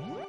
What?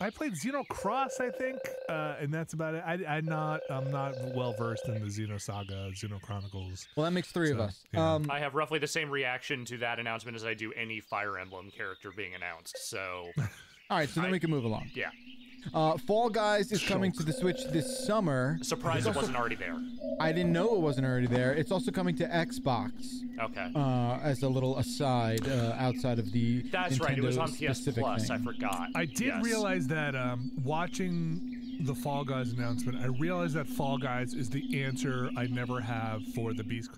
I I played Xenocross, I think, uh, and that's about it. I I'm not I'm not well versed in the Xenosaga, Xenochronicles. Well, that makes three of us. yeah. Um, I have roughly the same reaction to that announcement as I do any Fire Emblem character being announced. So, all right, so then I- we can move along. yeah. Uh, Fall Guys is coming to the Switch this summer. Surprised it wasn't already there. I didn't know it wasn't already there. It's also coming to Xbox. Okay. Uh, as a little aside, uh, outside of the That's right. It was on PS Nintendo-specific Plus. I forgot. I did Yes. realize that um, watching the Fall Guys announcement, I realized that Fall Guys is the answer I never have for the Beast